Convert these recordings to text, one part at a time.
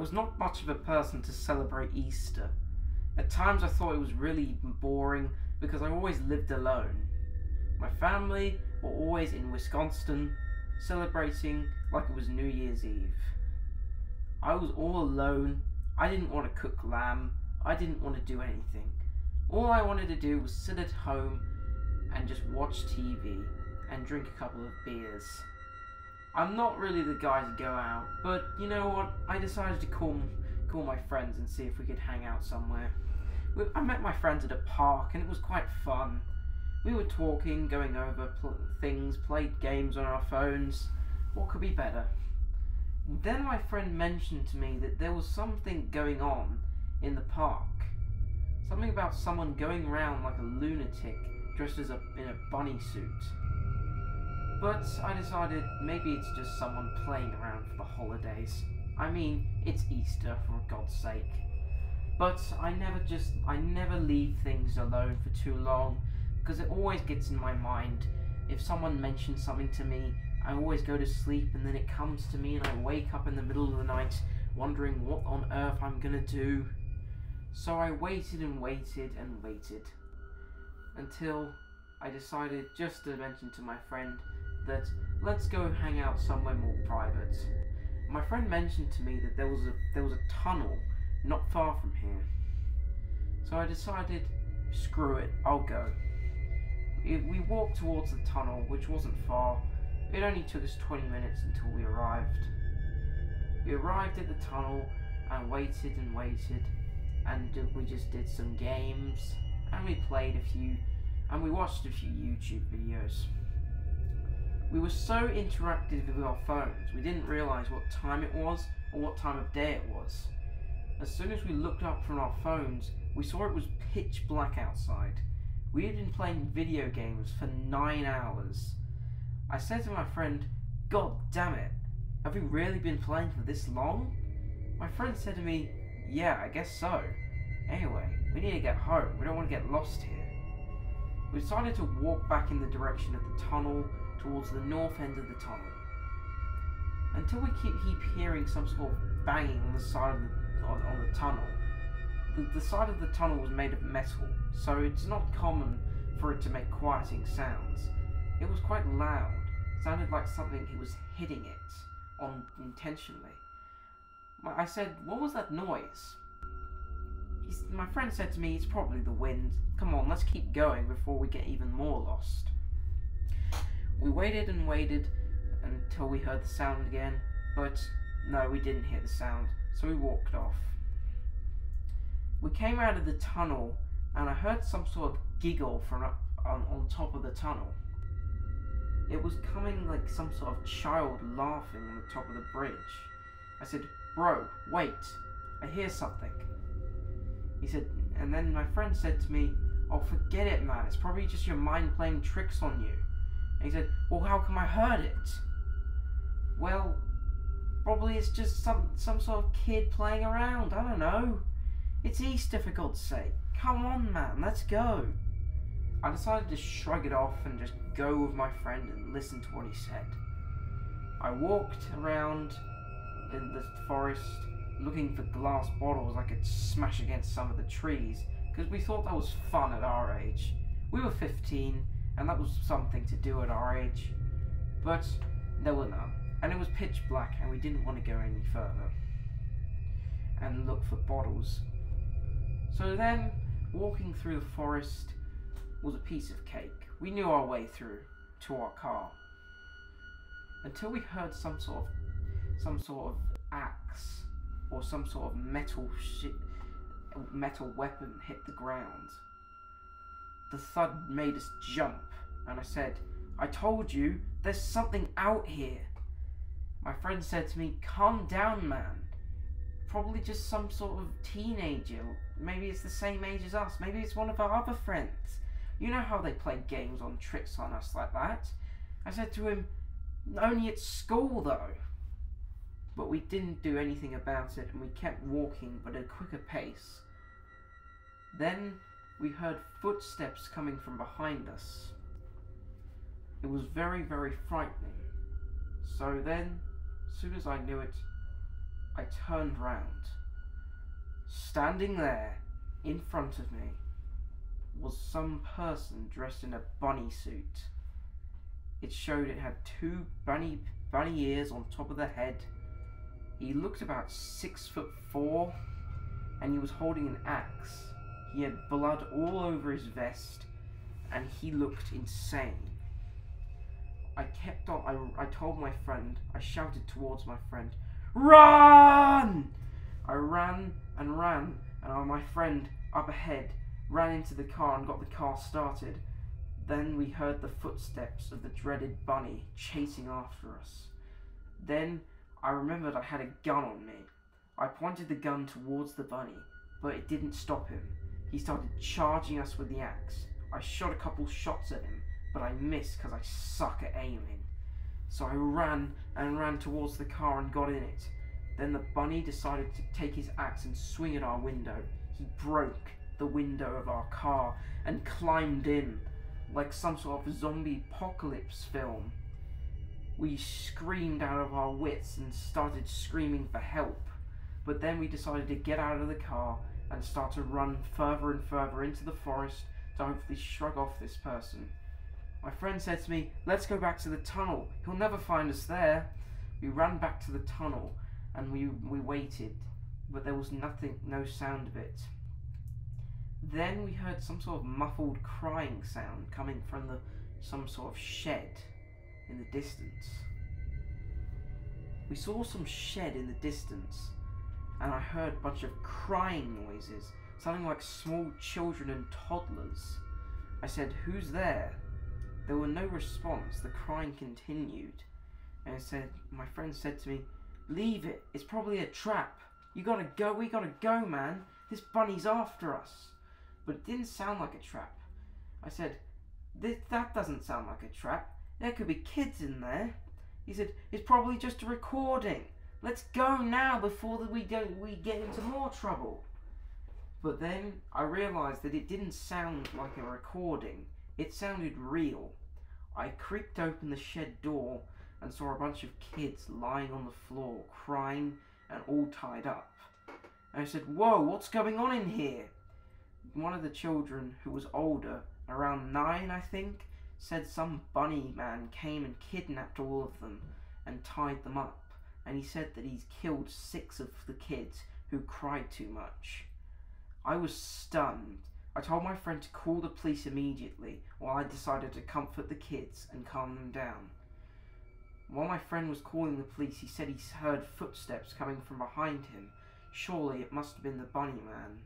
was not much of a person to celebrate Easter. At times I thought it was really boring because I always lived alone. My family were always in Wisconsin, celebrating like it was New Year's Eve. I was all alone. I didn't want to cook lamb. I didn't want to do anything. All I wanted to do was sit at home and just watch TV and drink a couple of beers. I'm not really the guy to go out, but you know what? I decided to call call my friends and see if we could hang out somewhere. I met my friends at a park and it was quite fun. We were talking, going over pl things, played games on our phones. What could be better? Then my friend mentioned to me that there was something going on in the park. Something about someone going around like a lunatic dressed as a, in a bunny suit. But I decided maybe it's just someone playing around for the holidays. I mean, it's Easter, for God's sake. But I never just, I never leave things alone for too long, because it always gets in my mind. If someone mentions something to me, I always go to sleep and then it comes to me and I wake up in the middle of the night wondering what on earth I'm gonna do. So I waited and waited and waited until I decided just to mention to my friend that let's go hang out somewhere more private. My friend mentioned to me that there was a there was a tunnel not far from here. So I decided, screw it, I'll go. We walked towards the tunnel, which wasn't far. It only took us 20 minutes until we arrived. We arrived at the tunnel and waited and waited, and we just did some games, and we played a few, and we watched a few YouTube videos. We were so interactive with our phones, we didn't realise what time it was or what time of day it was. As soon as we looked up from our phones, we saw it was pitch black outside. We had been playing video games for nine hours. I said to my friend, God damn it, have we really been playing for this long? My friend said to me, Yeah, I guess so. Anyway, we need to get home. We don't want to get lost here. We decided to walk back in the direction of the tunnel towards the north end of the tunnel. Until we keep, keep hearing some sort of banging on the side of the, on, on the tunnel. The, the side of the tunnel was made of metal, so it's not common for it to make quieting sounds. It was quite loud. It sounded like something he was hitting it on intentionally. I said, "What was that noise?" He's, my friend said to me, "It's probably the wind. Come on, let's keep going before we get even more lost." We waited and waited until we heard the sound again, but no, we didn't hear the sound, so we walked off. We came out of the tunnel, and I heard some sort of giggle from up on, on top of the tunnel. It was coming like some sort of child laughing on the top of the bridge. I said, Bro, wait, I hear something. He said, and then my friend said to me, Oh, forget it, man, it's probably just your mind playing tricks on you. And he said, Well, how come I heard it? Well, probably it's just some, some sort of kid playing around. I don't know. It's Easter, for God's sake. Come on, man, let's go. I decided to shrug it off and just go with my friend and listen to what he said. I walked around in the forest looking for glass bottles I could smash against some of the trees because we thought that was fun at our age. We were 15 and that was something to do at our age. But there were none, uh, and it was pitch black, and we didn't want to go any further and look for bottles. So then, walking through the forest was a piece of cake. We knew our way through to our car until we heard some sort of some sort of axe or some sort of metal metal weapon hit the ground. The thud made us jump, and I said, I told you, there's something out here. My friend said to me, Calm down, man. Probably just some sort of teenager. Maybe it's the same age as us. Maybe it's one of our other friends. You know how they play games on tricks on us like that. I said to him, Only at school, though. But we didn't do anything about it, and we kept walking, but at a quicker pace. Then we heard footsteps coming from behind us. It was very, very frightening. So then, as soon as I knew it, I turned round. Standing there, in front of me, was some person dressed in a bunny suit. It showed it had two bunny bunny ears on top of the head. He looked about six foot four, and he was holding an axe. He had blood all over his vest, and he looked insane. I kept on. I, I told my friend. I shouted towards my friend, "Run!" I ran and ran, and my friend up ahead ran into the car and got the car started. Then we heard the footsteps of the dreaded bunny chasing after us. Then I remembered I had a gun on me. I pointed the gun towards the bunny, but it didn't stop him. He started charging us with the axe. I shot a couple shots at him, but I missed because I suck at aiming. So I ran and ran towards the car and got in it. Then the bunny decided to take his axe and swing at our window. He broke the window of our car and climbed in like some sort of zombie apocalypse film. We screamed out of our wits and started screaming for help. But then we decided to get out of the car and start to run further and further into the forest to hopefully shrug off this person. My friend said to me, Let's go back to the tunnel. He'll never find us there. We ran back to the tunnel and we, we waited, but there was nothing, no sound of it. Then we heard some sort of muffled crying sound coming from the some sort of shed in the distance. We saw some shed in the distance, and I heard a bunch of crying noises, sounding like small children and toddlers. I said, Who's there? There were no response. The crying continued. And I said, my friend said to me, Leave it. It's probably a trap. You gotta go. We gotta go, man. This bunny's after us but it didn't sound like a trap. I said, That doesn't sound like a trap. There could be kids in there. He said, It's probably just a recording. Let's go now before we don't we get into more trouble. But then I realised that it didn't sound like a recording. It sounded real. I creaked open the shed door and saw a bunch of kids lying on the floor, crying and all tied up. And I said, Whoa, what's going on in here? one of the children, who was older, around nine, I think, said some bunny man came and kidnapped all of them and tied them up. And he said that he's killed six of the kids who cried too much. I was stunned. I told my friend to call the police immediately while I decided to comfort the kids and calm them down. While my friend was calling the police, he said he heard footsteps coming from behind him. Surely it must have been the bunny man.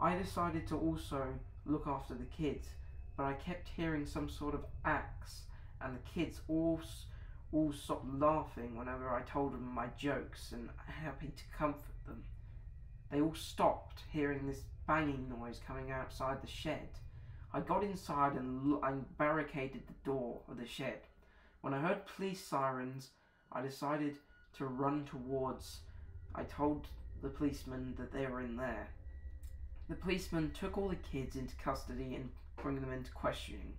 I decided to also look after the kids, but I kept hearing some sort of axe, and the kids all all stopped laughing whenever I told them my jokes and happy to comfort them. They all stopped hearing this banging noise coming outside the shed. I got inside and I barricaded the door of the shed. When I heard police sirens, I decided to run towards. I told the policemen that they were in there. The policemen took all the kids into custody and bring them into questioning.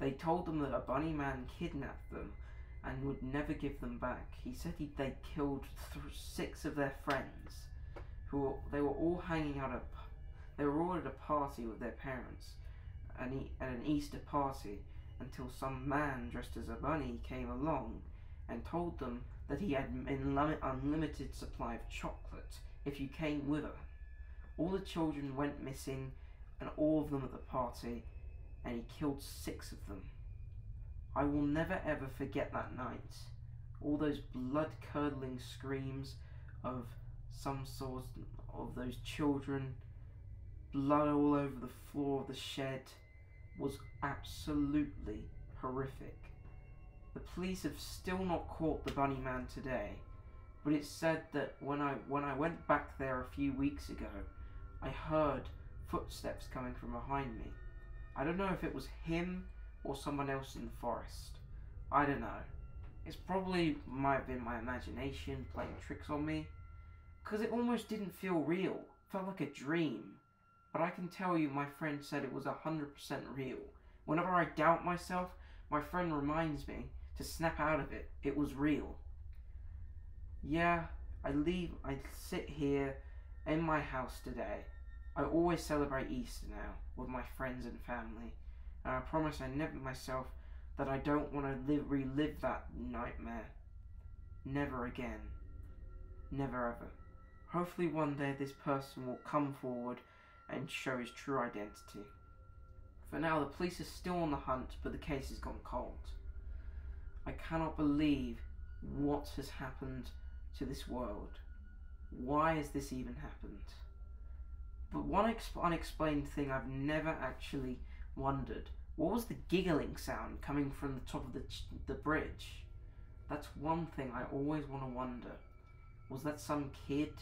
They told them that a bunny man kidnapped them and would never give them back. He said he, they killed six of their friends, who were, they were all hanging out at they were all at a party with their parents, and e- at an Easter party, until some man dressed as a bunny came along and told them that he had an unlimited supply of chocolate if you came with her. All the children went missing, and all of them at the party, and he killed six of them. I will never ever forget that night. All those blood curdling screams of some sort of those children, blood all over the floor of the shed, was absolutely horrific. The police have still not caught the bunny man today, but it's said that when I when I went back there a few weeks ago, I heard footsteps coming from behind me. I don't know if it was him or someone else in the forest. I don't know. It's probably might have been my imagination playing tricks on me. Because it almost didn't feel real. felt like a dream. But I can tell you my friend said it was 100% real. Whenever I doubt myself, my friend reminds me to snap out of it. It was real. Yeah, I leave, I sit here in my house today. I always celebrate Easter now with my friends and family, and I promise I never myself that I don't want to live, relive that nightmare. Never again. Never ever. Hopefully, one day this person will come forward and show his true identity. For now, the police are still on the hunt, but the case has gone cold. I cannot believe what has happened to this world. Why has this even happened? But one unexplained thing I've never actually wondered what was the giggling sound coming from the top of the, the bridge? That's one thing I always want to wonder. Was that some kid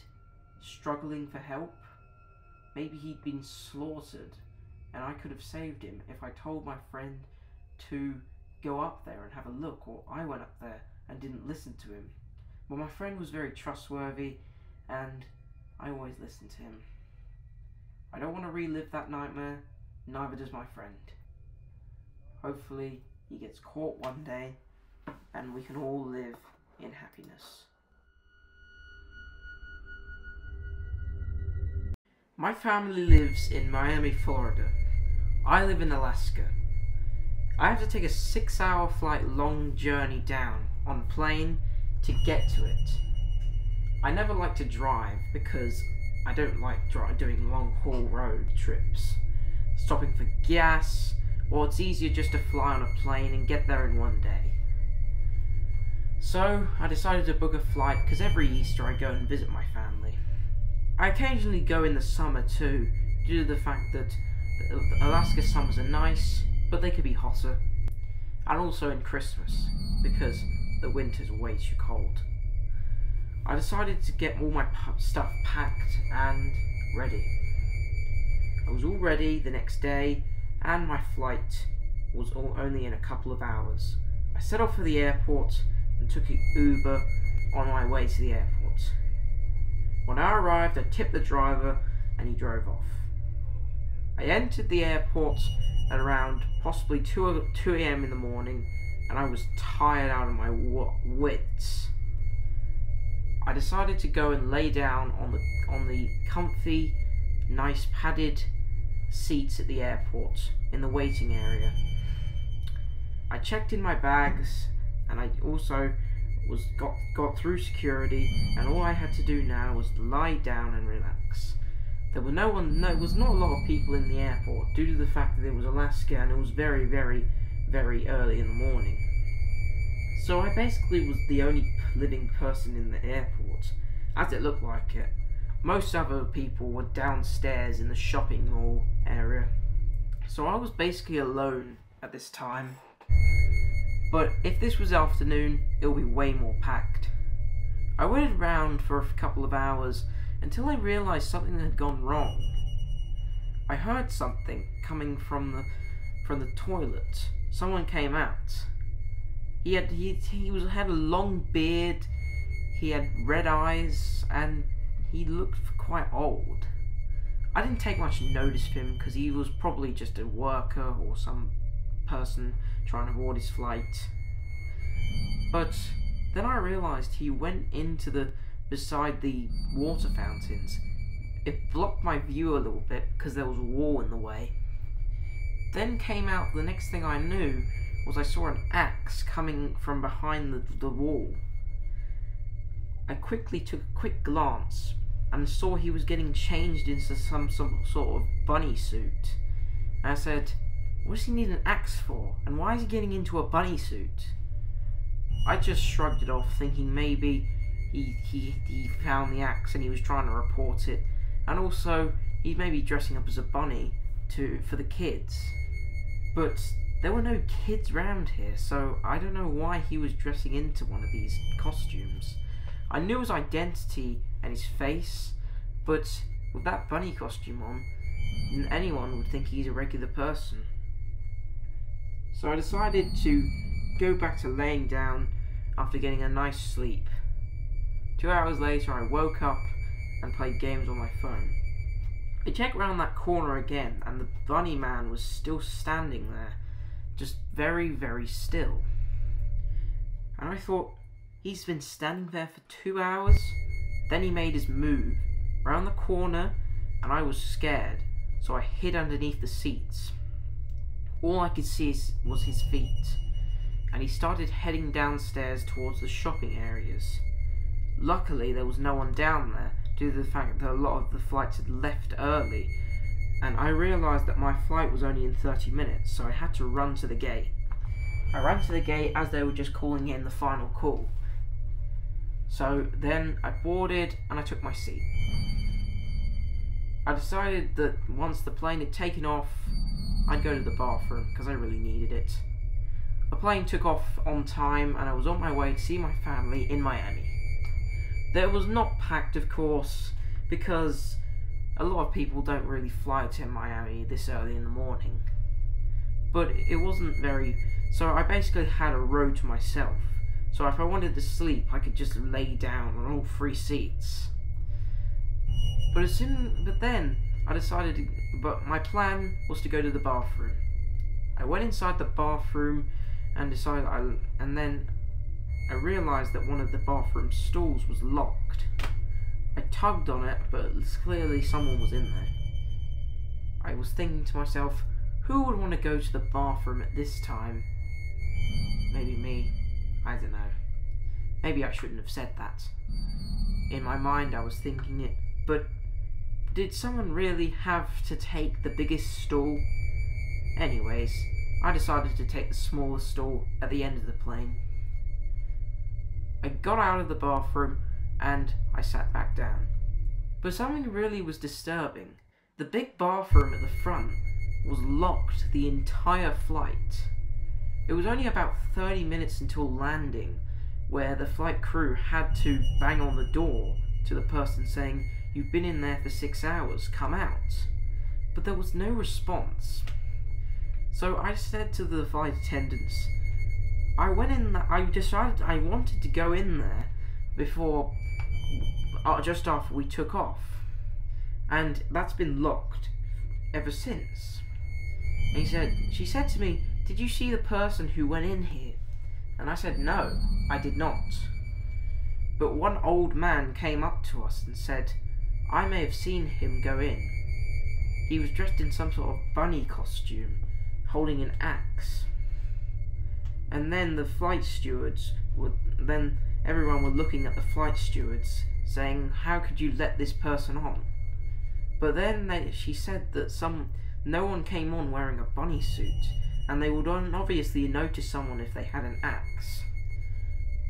struggling for help? Maybe he'd been slaughtered and I could have saved him if I told my friend to go up there and have a look, or I went up there and didn't listen to him. But my friend was very trustworthy and I always listened to him. I don't want to relive that nightmare, neither does my friend. Hopefully, he gets caught one day and we can all live in happiness. My family lives in Miami, Florida. I live in Alaska. I have to take a six hour flight long journey down on plane to get to it. I never like to drive because I don't like doing long haul road trips. Stopping for gas, or it's easier just to fly on a plane and get there in one day. So, I decided to book a flight because every Easter I go and visit my family. I occasionally go in the summer too, due to the fact that Alaska summers are nice, but they could be hotter. And also in Christmas, because the winter's way too cold. I decided to get all my stuff packed and ready. I was all ready the next day, and my flight was only in a couple of hours. I set off for the airport and took an Uber on my way to the airport. When I arrived, I tipped the driver and he drove off. I entered the airport at around possibly 2, 2 a.m. in the morning and I was tired out of my wits. I decided to go and lay down on the on the comfy, nice padded seats at the airport in the waiting area. I checked in my bags and I also was got got through security, and all I had to do now was lie down and relax. There were no one, no, was not a lot of people in the airport due to the fact that it was Alaska and it was very, very, very early in the morning. So I basically was the only living person in the airport, as it looked like it. Most other people were downstairs in the shopping mall area. So I was basically alone at this time. But if this was afternoon, it would be way more packed. I waited around for a couple of hours until I realised something had gone wrong. I heard something coming from the from the toilet. Someone came out. He had he, he was had a long beard, he had red eyes, and he looked quite old. I didn't take much notice of him because he was probably just a worker or some person trying to board his flight. But then I realised he went into the beside the water fountains. It blocked my view a little bit because there was a wall in the way. Then came out the next thing I knew was I saw an axe coming from behind the, the wall. I quickly took a quick glance and saw he was getting changed into some, some sort of bunny suit. I said, what does he need an axe for? And why is he getting into a bunny suit? I just shrugged it off, thinking maybe he, he, he found the axe and he was trying to report it. And also, he may be dressing up as a bunny to for the kids. But there were no kids around here, so I don't know why he was dressing into one of these costumes. I knew his identity and his face, but with that bunny costume on, anyone would think he's a regular person. So I decided to go back to laying down after getting a nice sleep. Two hours later, I woke up and played games on my phone. I checked round that corner again, and the bunny man was still standing there, just very, very still. And I thought, he's been standing there for two hours? Then he made his move round the corner, and I was scared, so I hid underneath the seats. All I could see was his feet, and he started heading downstairs towards the shopping areas. Luckily, there was no one down there due to the fact that a lot of the flights had left early, and I realised that my flight was only in 30 minutes, so I had to run to the gate. I ran to the gate as they were just calling in the final call. So then I boarded and I took my seat. I decided that once the plane had taken off, I'd go to the bathroom because I really needed it. The plane took off on time and I was on my way to see my family in Miami. There was not packed, of course, because a lot of people don't really fly to Miami this early in the morning. But it wasn't very. So I basically had a row to myself. So if I wanted to sleep, I could just lay down on all three seats. But as soon, but then I decided. To, but my plan was to go to the bathroom. I went inside the bathroom and decided I, and then I realised that one of the bathroom stalls was locked. I tugged on it, but clearly someone was in there. I was thinking to myself, who would want to go to the bathroom at this time? Maybe me. I don't know. Maybe I shouldn't have said that. In my mind, I was thinking it, but did someone really have to take the biggest stall? Anyways, I decided to take the smallest stall at the end of the plane. I got out of the bathroom and I sat back down. But something really was disturbing. The big bathroom at the front was locked the entire flight. It was only about 30 minutes until landing, where the flight crew had to bang on the door to the person saying, You've been in there for six hours, come out. But there was no response. So I said to the flight attendants, I went in. I decided I wanted to go in there before, uh, just after we took off, and that's been locked ever since. And he said, she said to me, "Did you see the person who went in here?" And I said, "No, I did not." But one old man came up to us and said, "I may have seen him go in. He was dressed in some sort of bunny costume, holding an axe." and then the flight stewards would then everyone were looking at the flight stewards saying how could you let this person on but then they, she said that some no one came on wearing a bunny suit and they would obviously notice someone if they had an axe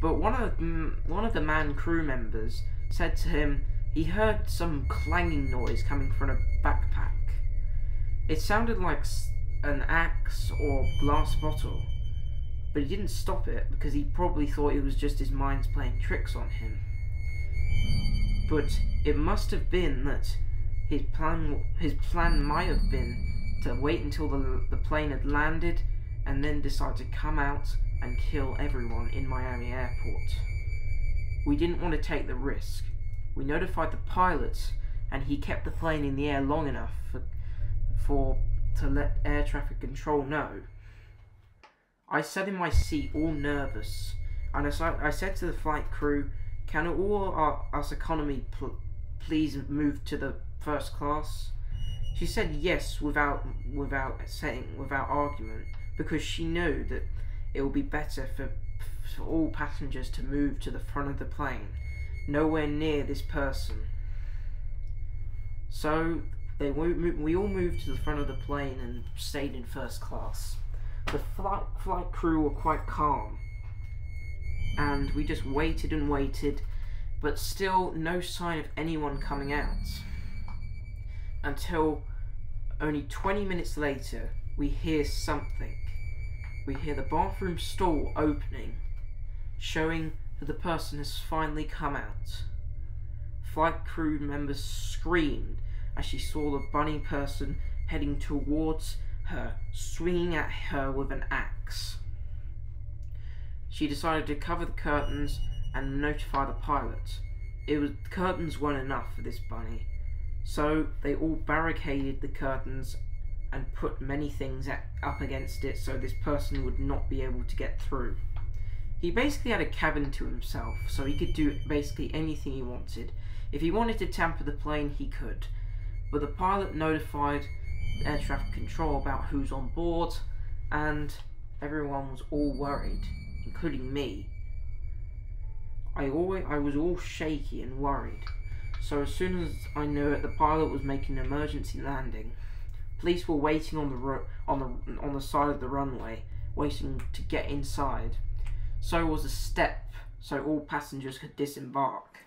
but one of the, one of the man crew members said to him he heard some clanging noise coming from a backpack it sounded like an axe or glass bottle but he didn't stop it because he probably thought it was just his mind's playing tricks on him. But it must have been that his plan his plan might have been to wait until the, the plane had landed and then decide to come out and kill everyone in Miami airport. We didn't want to take the risk. We notified the pilot and he kept the plane in the air long enough for, for to let air traffic control know I sat in my seat all nervous, and I, I said to the flight crew, Can all our, us economy pl- please move to the first class? She said yes without without saying without argument because she knew that it would be better for, for all passengers to move to the front of the plane, nowhere near this person. So they we all moved to the front of the plane and stayed in first class. The flight, flight crew were quite calm. And we just waited and waited, but still no sign of anyone coming out. Until only 20 minutes later, we hear something. We hear the bathroom stall opening, showing that the person has finally come out. Flight crew members screamed as she saw the bunny person heading towards her, swinging at her with an axe. She decided to cover the curtains and notify the pilot. It was curtains weren't enough for this bunny, so they all barricaded the curtains and put many things at, up against it so this person would not be able to get through. He basically had a cabin to himself, so he could do basically anything he wanted. If he wanted to tamper the plane, he could. But the pilot notified air traffic control about who's on board, and everyone was all worried, including me. I always I was all shaky and worried. So as soon as I knew it, the pilot was making an emergency landing. Police were waiting on the on the on the side of the runway, waiting to get inside. So was a step, so all passengers could disembark.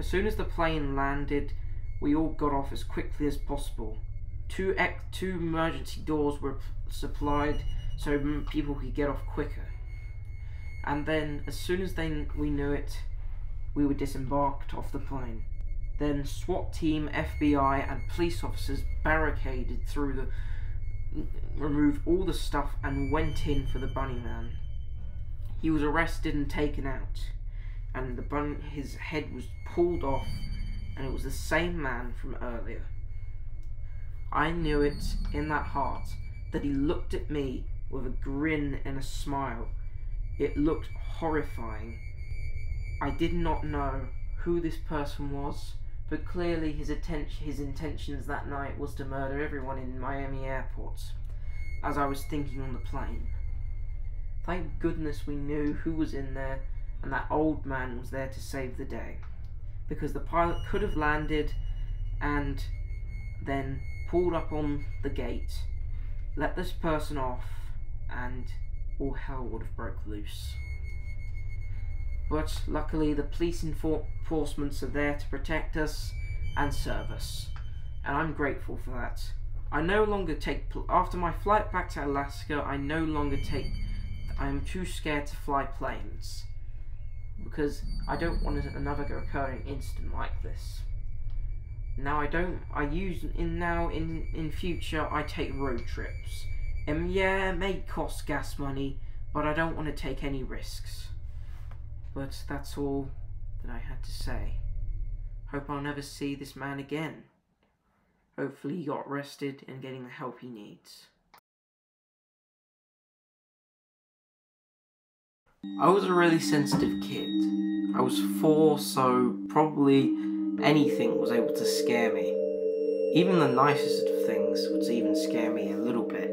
As soon as the plane landed, we all got off as quickly as possible. Two ex- two emergency doors were supplied so people could get off quicker. And then, as soon as they we knew it, we were disembarked off the plane. Then SWAT team, FBI, and police officers barricaded through the, removed all the stuff, and went in for the bunny man. He was arrested and taken out, and the bun his head was pulled off, and it was the same man from earlier. I knew it in that heart that he looked at me with a grin and a smile. It looked horrifying. I did not know who this person was, but clearly his attention, his intentions that night was to murder everyone in Miami airport, as I was thinking on the plane. Thank goodness we knew who was in there, and that old man was there to save the day, because the pilot could have landed and then pulled up on the gate, let this person off, and all hell would have broke loose. But luckily, the police enforcements are there to protect us and serve us, and I'm grateful for that. I no longer take after my flight back to Alaska. I no longer take. I am too scared to fly planes because I don't want another recurring incident like this. Now I don't. I use in now in in future. I take road trips. And yeah, it may cost gas money, but I don't want to take any risks. But that's all that I had to say. Hope I'll never see this man again. Hopefully he got rested and getting the help he needs. I was a really sensitive kid. I was four, so probably anything was able to scare me. Even the nicest of things would even scare me a little bit.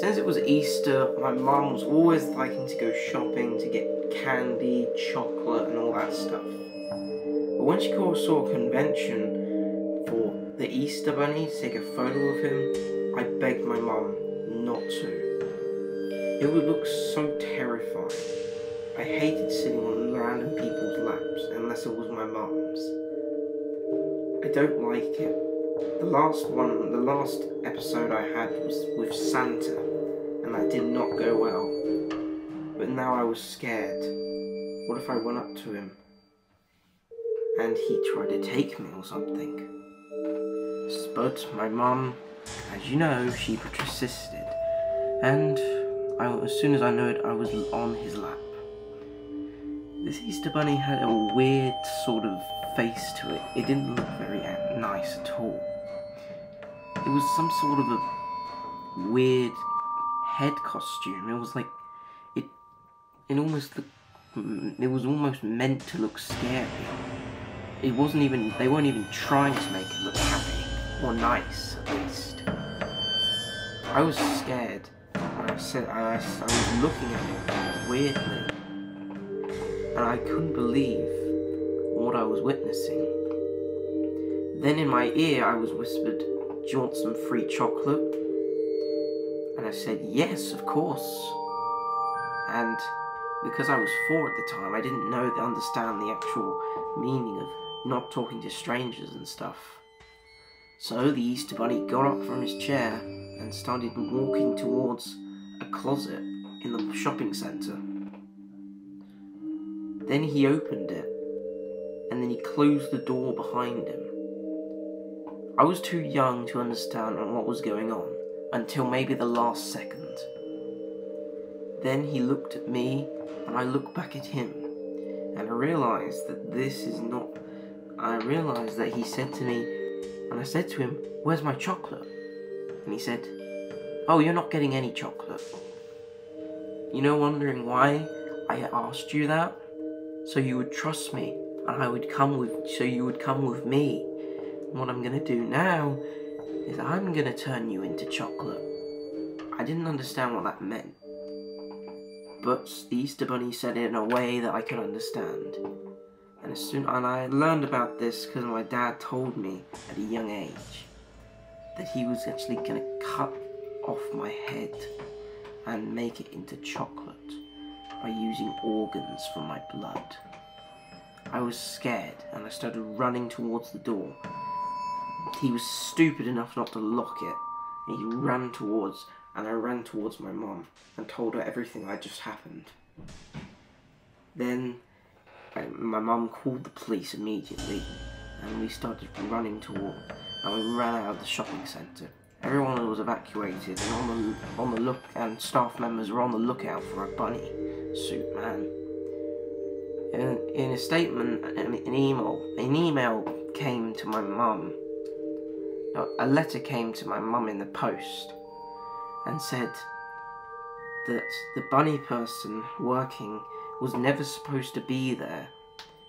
Since it was Easter, my mum was always liking to go shopping to get candy, chocolate, and all that stuff. But when she saw a convention for the Easter Bunny to take a photo of him, I begged my mum not to. It would look so terrifying. I hated sitting on random people's laps unless it was my mum's. I don't like it. The last one, the last episode I had was with Santa, and that did not go well. Now I was scared. What if I went up to him and he tried to take me or something? But my mum, as you know, she persisted, and I, as soon as I knew it, I was on his lap. This Easter Bunny had a weird sort of face to it. It didn't look very nice at all. It was some sort of a weird head costume. It was like. It almost looked. Mm, it was almost meant to look scary. It wasn't even. They weren't even trying to make it look happy or nice, at least. I was scared. I said I, I was looking at it weirdly and I couldn't believe what I was witnessing. Then in my ear I was whispered, Do you want some free chocolate? And I said, Yes, of course. And because I was four at the time, I didn't know understand the actual meaning of not talking to strangers and stuff. So the Easter Bunny got up from his chair and started walking towards a closet in the shopping centre. Then he opened it, and then he closed the door behind him. I was too young to understand what was going on until maybe the last second. Then he looked at me, and I looked back at him, and I realized that this is not. I realized that he said to me, and I said to him, Where's my chocolate? And he said, Oh, you're not getting any chocolate. You know, wondering why I asked you that? so you would trust me and I would come with so you would come with me. what I'm gonna do now is I'm gonna turn you into chocolate. I didn't understand what that meant. But the Easter Bunny said it in a way that I could understand. And as soon and I learned about this because my dad told me at a young age that he was actually gonna cut off my head and make it into chocolate by using organs from my blood. I was scared and I started running towards the door. He was stupid enough not to lock it. And he ran towards, and I ran towards my mom and told her everything that just happened. Then I, my mom called the police immediately, and we started running toward, and we ran out of the shopping centre. Everyone was evacuated, and on the on the look, and staff members were on the lookout for a bunny suit man. In, in a statement, an, an email, an email came to my mum. A letter came to my mum in the post, and said that the bunny person working was never supposed to be there.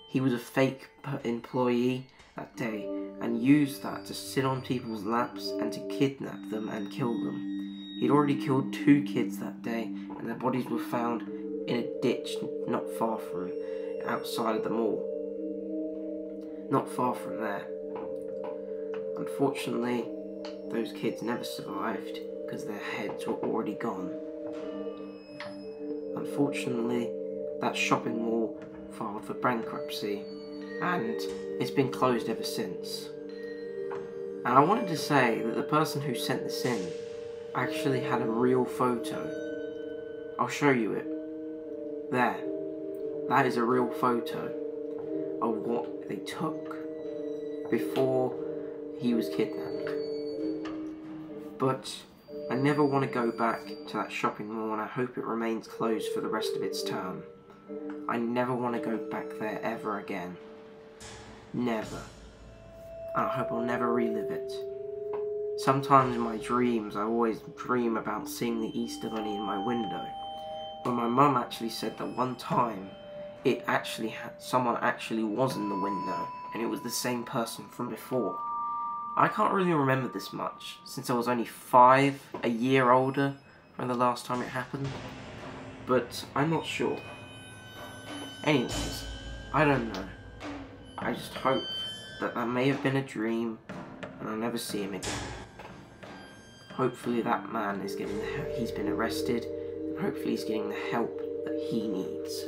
He was a fake employee that day and used that to sit on people's laps and to kidnap them and kill them. He'd already killed two kids that day and their bodies were found in a ditch not far from outside of the mall. Not far from there. Unfortunately, those kids never survived because their heads were already gone. Unfortunately, that shopping mall filed for bankruptcy and it's been closed ever since. And I wanted to say that the person who sent this in actually had a real photo. I'll show you it. There. That is a real photo of what they took before he was kidnapped. But I never want to go back to that shopping mall and I hope it remains closed for the rest of its term. I never want to go back there ever again. Never. And I hope I'll never relive it. Sometimes in my dreams, I always dream about seeing the Easter Bunny in my window. But my mum actually said that one time, it actually had, someone actually was in the window, and it was the same person from before. I can't really remember this much, since I was only five, a year older from the last time it happened. But I'm not sure. Anyways, I don't know. I just hope that that may have been a dream and I'll never see him again. Hopefully that man is getting the help. He's been arrested. And hopefully he's getting the help that he needs.